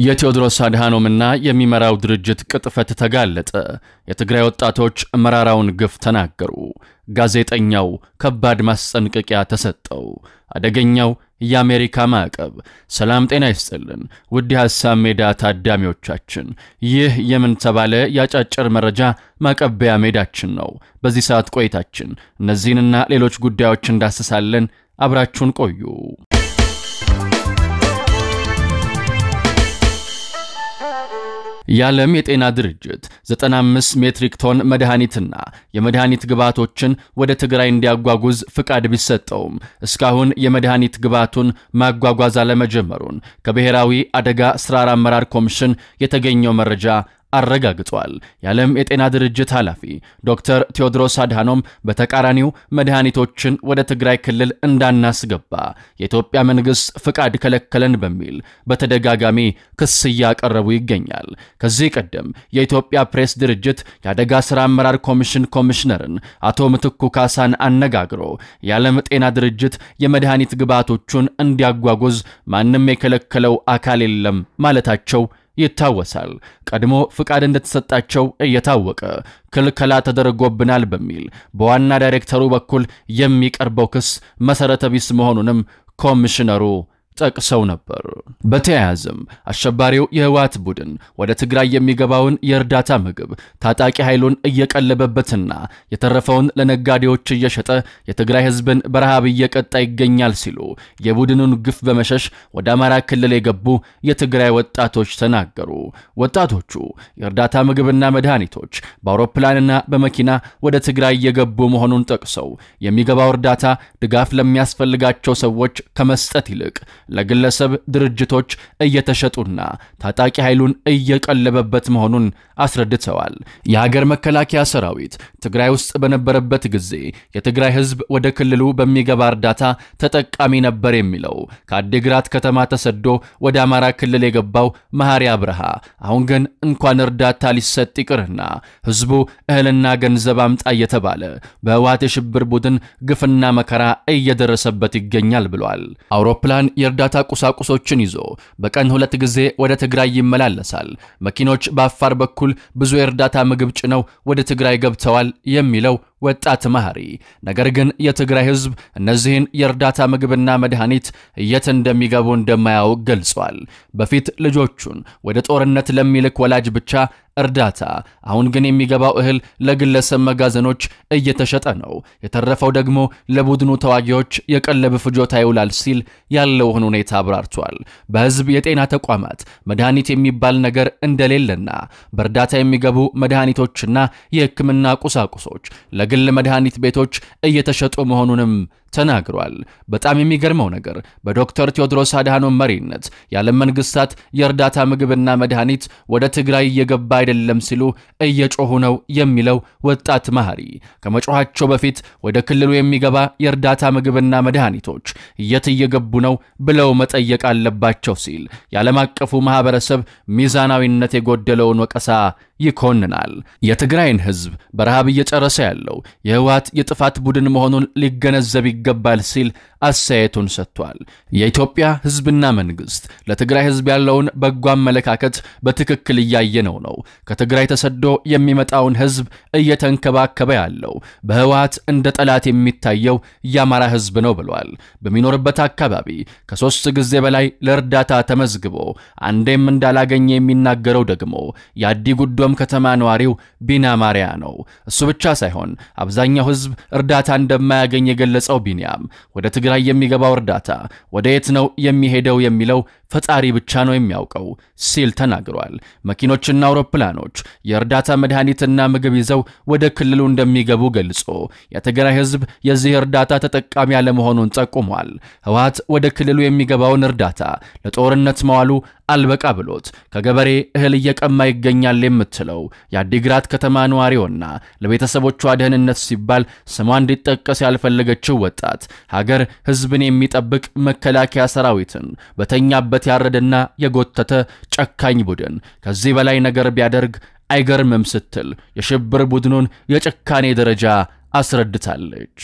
የቴዎድሮስ አድሃኖምና የሚመራው ድርጅት ቅጥፈት ተጋለጠ። የትግራይ ወጣቶች መራራውን ግፍ ተናገሩ። ጋዜጠኛው ከባድ ማስጠንቀቂያ ተሰጠው። አደገኛው የአሜሪካ ማዕቀብ። ሰላም ጤና ይስጥልን ውድ የሐሳብ ሜዳ ታዳሚዎቻችን፣ ይህ የምን ተባለ የአጫጭር መረጃ ማቀበያ ሜዳችን ነው። በዚህ ሰዓት ቆይታችን እነዚህንና ሌሎች ጉዳዮች እንዳስሳለን። አብራችሁን ቆዩ። የዓለም የጤና ድርጅት 95 ሜትሪክ ቶን መድኃኒትና የመድኃኒት ግብዓቶችን ወደ ትግራይ እንዲያጓጉዝ ፍቃድ ቢሰጠውም እስካሁን የመድኃኒት ግብዓቱን ማጓጓዝ አለመጀመሩን ከብሔራዊ አደጋ ስራ አመራር ኮሚሽን የተገኘው መረጃ አረጋግጧል። የዓለም የጤና ድርጅት ኃላፊ ዶክተር ቴዎድሮስ አድሃኖም በተቃራኒው መድኃኒቶችን ወደ ትግራይ ክልል እንዳናስገባ የኢትዮጵያ መንግሥት ፍቃድ ከለከለን በሚል በተደጋጋሚ ክስ እያቀረቡ ይገኛል። ከዚህ ቀደም የኢትዮጵያ ፕሬስ ድርጅት የአደጋ ሥራ አመራር ኮሚሽን ኮሚሽነርን አቶ ምትኩ ካሳን አነጋግሮ የዓለም ጤና ድርጅት የመድኃኒት ግብዓቶቹን እንዲያጓጉዝ ማንም የከለከለው አካል የለም ማለታቸው ይታወሳል። ቀድሞ ፍቃድ እንደተሰጣቸው እየታወቀ ክልከላ ተደርጎብናል በሚል በዋና ዳይሬክተሩ በኩል የሚቀርበው ክስ መሠረተ ቢስ መሆኑንም ኮሚሽነሩ ጠቅሰው ነበር። በተያያዘም አሸባሪው የህወሓት ቡድን ወደ ትግራይ የሚገባውን የእርዳታ ምግብ ታጣቂ ኃይሉን እየቀለበበትና የተረፈውን ለነጋዴዎች እየሸጠ የትግራይ ህዝብን በረሃብ እየቀጣ ይገኛል ሲሉ የቡድኑን ግፍ በመሸሽ ወደ አማራ ክልል የገቡ የትግራይ ወጣቶች ተናገሩ። ወጣቶቹ የእርዳታ ምግብና መድኃኒቶች በአውሮፕላንና በመኪና ወደ ትግራይ እየገቡ መሆኑን ጠቅሰው የሚገባው እርዳታ ድጋፍ ለሚያስፈልጋቸው ሰዎች ከመስጠት ይልቅ ለግለሰብ ድርጅቶች እየተሸጡና ታጣቂ ኃይሉን እየቀለበበት መሆኑን አስረድተዋል። የሀገር መከላከያ ሰራዊት ትግራይ ውስጥ በነበረበት ጊዜ የትግራይ ህዝብ ወደ ክልሉ በሚገባ እርዳታ ተጠቃሚ ነበር የሚለው ከአዲግራት ከተማ ተሰዶ ወደ አማራ ክልል የገባው መሐሪ አብርሃ አሁን ግን እንኳን እርዳታ ሊሰጥ ይቅርና ህዝቡ እህልና ገንዘብ አምጣ እየተባለ በህወሓት የሽብር ቡድን ግፍና መከራ እየደረሰበት ይገኛል ብሏል። አውሮፕላን የእርዳታ ቁሳቁሶችን ይዞ በቀን ሁለት ጊዜ ወደ ትግራይ ይመላለሳል። መኪኖች በአፋር በኩል ብዙ የእርዳታ ምግብ ጭነው ወደ ትግራይ ገብተዋል የሚለው ወጣት መሐሪ፣ ነገር ግን የትግራይ ህዝብ እነዚህን የእርዳታ ምግብና መድኃኒት የት እንደሚገቡ እንደማያውቅ ገልጿል። በፊት ልጆቹን ወደ ጦርነት ለሚልክ ወላጅ ብቻ እርዳታ፣ አሁን ግን የሚገባው እህል ለግለሰብ መጋዘኖች እየተሸጠ ነው። የተረፈው ደግሞ ለቡድኑ ተዋጊዎች የቀለብ ፍጆታ ይውላል ሲል ያለውን ሁኔታ አብራርቷል። በህዝብ የጤና ተቋማት መድኃኒት የሚባል ነገር እንደሌለና በእርዳታ የሚገቡ መድኃኒቶችና የሕክምና ቁሳቁሶች ለግል መድኃኒት ቤቶች እየተሸጡ መሆኑንም ተናግሯል። በጣም የሚገርመው ነገር በዶክተር ቴዎድሮስ አድሃኖም መሪነት የዓለም መንግስታት የእርዳታ ምግብና መድኃኒት ወደ ትግራይ እየገባ አይደለም ሲሉ እየጮሁ ነው የሚለው ወጣት መሐሪ ከመጮኋቸው በፊት ወደ ክልሉ የሚገባ የእርዳታ ምግብና መድኃኒቶች የት እየገቡ ነው ብለው መጠየቅ አለባቸው ሲል የዓለም አቀፉ ማህበረሰብ ሚዛናዊነት የጎደለውን ወቀሳ ይኮንናል። የትግራይን ህዝብ በረሃብ እየጨረሰ ያለው የህወሓት የጥፋት ቡድን መሆኑን ሊገነዘብ ይገባል ሲል አስተያየቱን ሰጥቷል። የኢትዮጵያ ህዝብና መንግስት ለትግራይ ህዝብ ያለውን በጎ አመለካከት በትክክል እያየነው ነው። ከትግራይ ተሰዶ የሚመጣውን ህዝብ እየተንከባከበ ያለው በህወሓት እንደ ጠላት የሚታየው የአማራ ህዝብ ነው ብሏል። በሚኖርበት አካባቢ ከሶስት ጊዜ በላይ ለእርዳታ ተመዝግቦ አንዴም እንዳላገኘ የሚናገረው ደግሞ የአዲ ጉዶም ከተማ ነዋሪው ቢና ማርያ ነው። እሱ ብቻ ሳይሆን አብዛኛው ህዝብ እርዳታ እንደማያገኝ የገለጸው ቢንያም ወደ ትግራይ የሚገባው እርዳታ ወደ የት ነው የሚሄደው የሚለው ፈጣሪ ብቻ ነው የሚያውቀው ሲል ተናግሯል። መኪኖችና አውሮፕላኖች የእርዳታ መድኃኒትና ምግብ ይዘው ወደ ክልሉ እንደሚገቡ ገልጾ የትግራይ ህዝብ የዚህ እርዳታ ተጠቃሚ አለመሆኑን ጠቁሟል። ህወሓት ወደ ክልሉ የሚገባውን እርዳታ ለጦርነት መዋሉ አልበቃ ብሎት ከገበሬ እህል እየቀማ ይገኛል የምትለው የአዲግራት ከተማ ነዋሪውና ለቤተሰቦቿ ደህንነት ሲባል ስሟ እንዲጠቀስ ያልፈለገችው ወጣት ሀገር ህዝብን የሚጠብቅ መከላከያ ሰራዊትን በተኛበት ያረደና የጎተተ ጨካኝ ቡድን ከዚህ በላይ ነገር ቢያደርግ አይገርምም ስትል የሽብር ቡድኑን የጭካኔ ደረጃ አስረድታለች።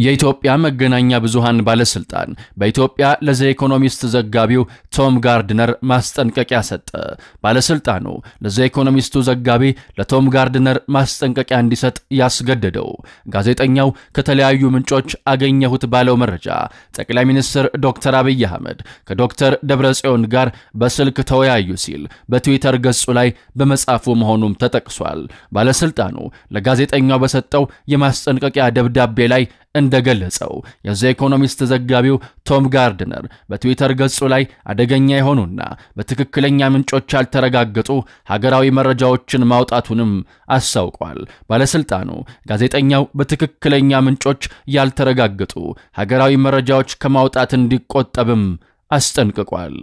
የኢትዮጵያ መገናኛ ብዙሃን ባለስልጣን በኢትዮጵያ ለዘ ኢኮኖሚስት ዘጋቢው ቶም ጋርድነር ማስጠንቀቂያ ሰጠ። ባለስልጣኑ ለዘ ኢኮኖሚስቱ ዘጋቢ ለቶም ጋርድነር ማስጠንቀቂያ እንዲሰጥ ያስገደደው ጋዜጠኛው ከተለያዩ ምንጮች አገኘሁት ባለው መረጃ ጠቅላይ ሚኒስትር ዶክተር አብይ አህመድ ከዶክተር ደብረጽዮን ጋር በስልክ ተወያዩ ሲል በትዊተር ገጹ ላይ በመጻፉ መሆኑም ተጠቅሷል። ባለስልጣኑ ለጋዜጠኛው በሰጠው የማስጠንቀቂያ ደብዳቤ ላይ እንደገለጸው የዘ ኢኮኖሚስት ዘጋቢው ቶም ጋርድነር በትዊተር ገጹ ላይ አደገኛ የሆኑና በትክክለኛ ምንጮች ያልተረጋገጡ ሀገራዊ መረጃዎችን ማውጣቱንም አስታውቋል። ባለስልጣኑ ጋዜጠኛው በትክክለኛ ምንጮች ያልተረጋገጡ ሀገራዊ መረጃዎች ከማውጣት እንዲቆጠብም አስጠንቅቋል።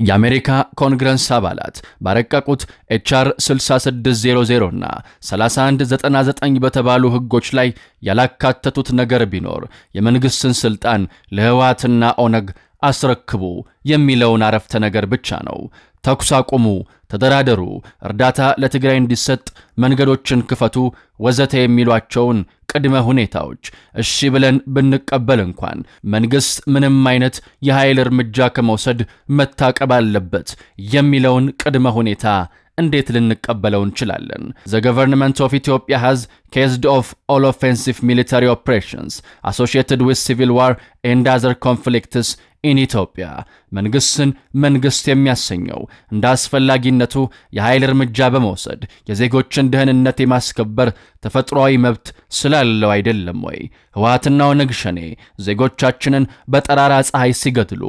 የአሜሪካ ኮንግረስ አባላት ባረቀቁት HR 6600 እና 3199 በተባሉ ሕጎች ላይ ያላካተቱት ነገር ቢኖር የመንግሥትን ሥልጣን ለህወሓትና ኦነግ አስረክቡ የሚለውን አረፍተ ነገር ብቻ ነው። ተኩስ አቁሙ፣ ተደራደሩ፣ እርዳታ ለትግራይ እንዲሰጥ መንገዶችን ክፈቱ፣ ወዘተ የሚሏቸውን ቅድመ ሁኔታዎች። እሺ ብለን ብንቀበል እንኳን መንግሥት ምንም አይነት የኃይል እርምጃ ከመውሰድ መታቀብ አለበት የሚለውን ቅድመ ሁኔታ እንዴት ልንቀበለው እንችላለን? The Government of Ethiopia has ceased of all offensive military operations associated with civil war and other conflicts in Ethiopia መንግሥትን መንግሥት የሚያሰኘው እንደ አስፈላጊነቱ የኃይል እርምጃ በመውሰድ የዜጎችን ደህንነት የማስከበር ተፈጥሯዊ መብት ስላለው አይደለም ወይ? ህወሓትና ኦነግ ሸኔ ዜጎቻችንን በጠራራ ፀሐይ ሲገድሉ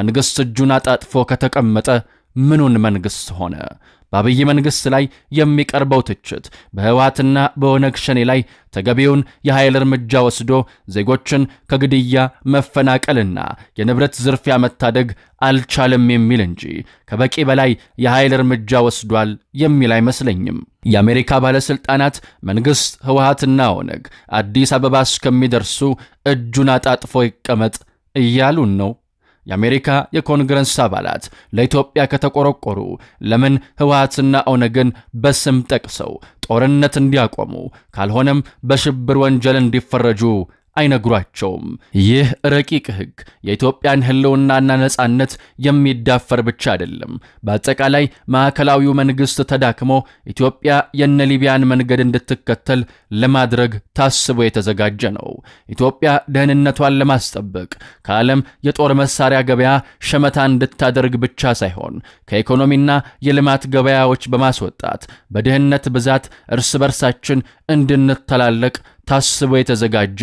መንግሥት እጁን አጣጥፎ ከተቀመጠ ምኑን መንግሥት ሆነ? በአብይ መንግሥት ላይ የሚቀርበው ትችት በህወሓትና በኦነግ ሸኔ ላይ ተገቢውን የኃይል እርምጃ ወስዶ ዜጎችን ከግድያ መፈናቀልና የንብረት ዝርፊያ መታደግ አልቻለም የሚል እንጂ ከበቂ በላይ የኃይል እርምጃ ወስዷል የሚል አይመስለኝም። የአሜሪካ ባለሥልጣናት መንግሥት ህወሓትና ኦነግ አዲስ አበባ እስከሚደርሱ እጁን አጣጥፎ ይቀመጥ እያሉን ነው። የአሜሪካ የኮንግረስ አባላት ለኢትዮጵያ ከተቆረቆሩ ለምን ህወሓትና ኦነግን በስም ጠቅሰው ጦርነት እንዲያቆሙ ካልሆነም በሽብር ወንጀል እንዲፈረጁ አይነግሯቸውም። ይህ ረቂቅ ሕግ የኢትዮጵያን ህልውናና ነጻነት የሚዳፈር ብቻ አይደለም። በአጠቃላይ ማዕከላዊው መንግሥት ተዳክሞ ኢትዮጵያ የነ ሊቢያን መንገድ እንድትከተል ለማድረግ ታስቦ የተዘጋጀ ነው። ኢትዮጵያ ደህንነቷን ለማስጠበቅ ከዓለም የጦር መሳሪያ ገበያ ሸመታ እንድታደርግ ብቻ ሳይሆን ከኢኮኖሚና የልማት ገበያዎች በማስወጣት በድህነት ብዛት እርስ በርሳችን እንድንተላለቅ ታስቦ የተዘጋጀ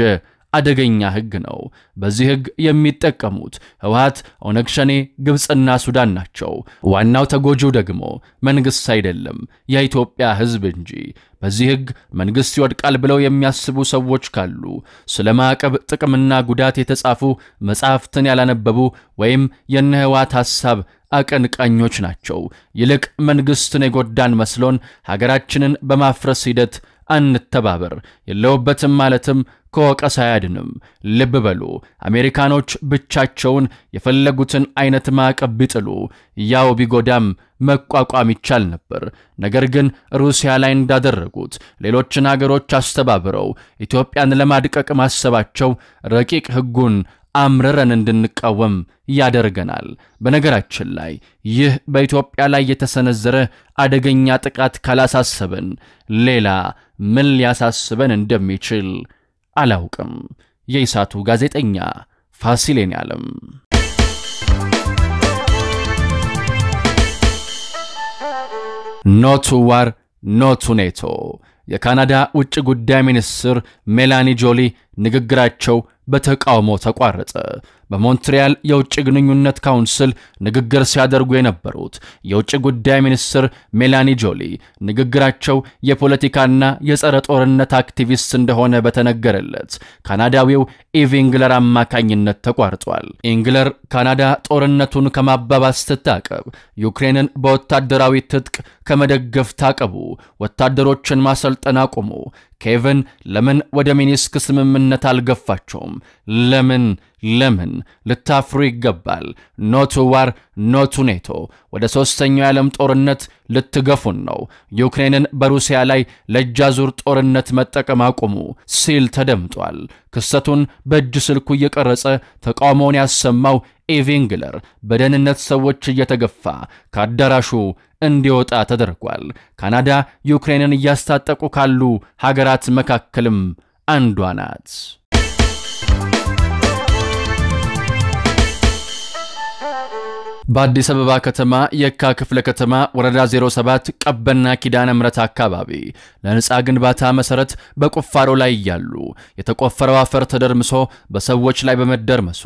አደገኛ ሕግ ነው። በዚህ ሕግ የሚጠቀሙት ህወሓት፣ ኦነግ ሸኔ፣ ግብፅና ሱዳን ናቸው። ዋናው ተጎጂው ደግሞ መንግሥት አይደለም የኢትዮጵያ ሕዝብ እንጂ። በዚህ ሕግ መንግሥት ይወድቃል ብለው የሚያስቡ ሰዎች ካሉ ስለ ማዕቀብ ጥቅምና ጉዳት የተጻፉ መጻሕፍትን ያላነበቡ ወይም የነ ህወሓት ሐሳብ አቀንቃኞች ናቸው። ይልቅ መንግሥትን የጎዳን መስሎን ሀገራችንን በማፍረስ ሂደት አንተባበር። የለውበትም ማለትም ከወቀሳ አያድንም። ልብ በሉ፣ አሜሪካኖች ብቻቸውን የፈለጉትን አይነት ማዕቀብ ቢጥሉ ያው ቢጎዳም መቋቋም ይቻል ነበር። ነገር ግን ሩሲያ ላይ እንዳደረጉት ሌሎችን አገሮች አስተባብረው ኢትዮጵያን ለማድቀቅ ማሰባቸው ረቂቅ ሕጉን አምርረን እንድንቃወም ያደርገናል። በነገራችን ላይ ይህ በኢትዮጵያ ላይ የተሰነዘረ አደገኛ ጥቃት ካላሳሰበን ሌላ ምን ሊያሳስበን እንደሚችል አላውቅም። የኢሳቱ ጋዜጠኛ ፋሲሌን ያለም No to war no to NATO የካናዳ ውጭ ጉዳይ ሚኒስትር ሜላኒ ጆሊ ንግግራቸው በተቃውሞ ተቋረጠ። በሞንትሪያል የውጭ ግንኙነት ካውንስል ንግግር ሲያደርጉ የነበሩት የውጭ ጉዳይ ሚኒስትር ሜላኒ ጆሊ ንግግራቸው የፖለቲካና የጸረ ጦርነት አክቲቪስት እንደሆነ በተነገረለት ካናዳዊው ኢቭ ኢንግለር አማካኝነት ተቋርጧል። ኢንግለር ካናዳ ጦርነቱን ከማባባስ ትታቀብ፣ ዩክሬንን በወታደራዊ ትጥቅ ከመደገፍ ታቀቡ፣ ወታደሮችን ማሰልጠን አቁሙ፣ ኬቭን ለምን ወደ ሚንስክ ስምምነት አልገፋቸውም? ለምን ለምን ልታፍሩ ይገባል። No to war no to NATO ወደ ሦስተኛው የዓለም ጦርነት ልትገፉን ነው። ዩክሬንን በሩሲያ ላይ ለእጅ አዙር ጦርነት መጠቀም አቁሙ ሲል ተደምጧል። ክስተቱን በእጅ ስልኩ እየቀረጸ ተቃውሞውን ያሰማው ኢቭ ኢንግለር በደህንነት ሰዎች እየተገፋ ከአዳራሹ እንዲወጣ ተደርጓል። ካናዳ ዩክሬንን እያስታጠቁ ካሉ ሀገራት መካከልም አንዷ ናት። በአዲስ አበባ ከተማ የካ ክፍለ ከተማ ወረዳ 07 ቀበና ኪዳነ ምሕረት አካባቢ ለሕንፃ ግንባታ መሠረት በቁፋሮ ላይ እያሉ የተቆፈረው አፈር ተደርምሶ በሰዎች ላይ በመደርመሱ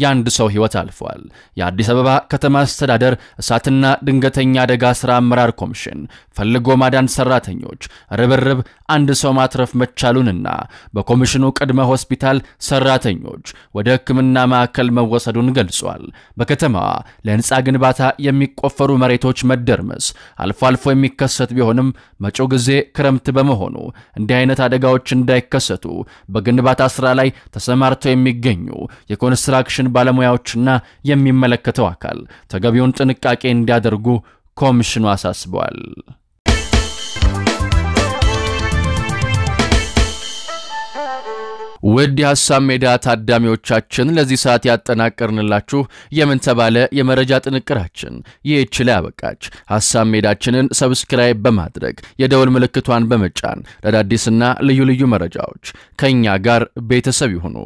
የአንድ ሰው ሕይወት አልፏል። የአዲስ አበባ ከተማ አስተዳደር እሳትና ድንገተኛ አደጋ ሥራ አመራር ኮሚሽን ፈልጎ ማዳን ሠራተኞች ርብርብ አንድ ሰው ማትረፍ መቻሉንና በኮሚሽኑ ቅድመ ሆስፒታል ሠራተኞች ወደ ሕክምና ማዕከል መወሰዱን ገልጿል። በከተማዋ ለሕንፃ ግንባታ የሚቆፈሩ መሬቶች መደርመስ አልፎ አልፎ የሚከሰት ቢሆንም መጪው ጊዜ ክረምት በመሆኑ እንዲህ አይነት አደጋዎች እንዳይከሰቱ በግንባታ ሥራ ላይ ተሰማርተው የሚገኙ የኮንስትራክሽን ባለሙያዎችና የሚመለከተው አካል ተገቢውን ጥንቃቄ እንዲያደርጉ ኮሚሽኑ አሳስበዋል። ውድ የሐሳብ ሜዳ ታዳሚዎቻችን ለዚህ ሰዓት ያጠናቀርንላችሁ የምን ተባለ የመረጃ ጥንቅራችን ይህች ላይ አበቃች። ሐሳብ ሜዳችንን subscribe በማድረግ የደወል ምልክቷን በመጫን ለአዳዲስና ልዩ ልዩ መረጃዎች ከእኛ ጋር ቤተሰብ ይሁኑ።